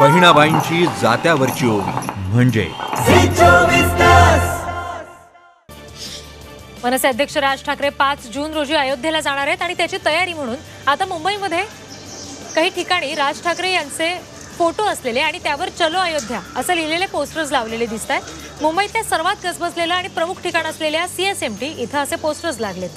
बहिणाबाईंची जात्यावरची ओवी. म्हणजे? मनसे अध्यक्ष राज ठाकरे पाच जून रोजी अयोध्येला जाणार आहेत आणि त्याची तयारी म्हणून आता मुंबईमध्ये काही ठिकाणी राज ठाकरे यांचे फोटो असलेले आणि त्यावर चलो अयोध्या असं लिहिलेले पोस्टर्स लावलेले दिसत आहेत मुंबईतल्या सर्वात गजबजलेलं आणि प्रमुख ठिकाण असलेल्या सीएसएमटी इथं असे पोस्टर्स लागलेत.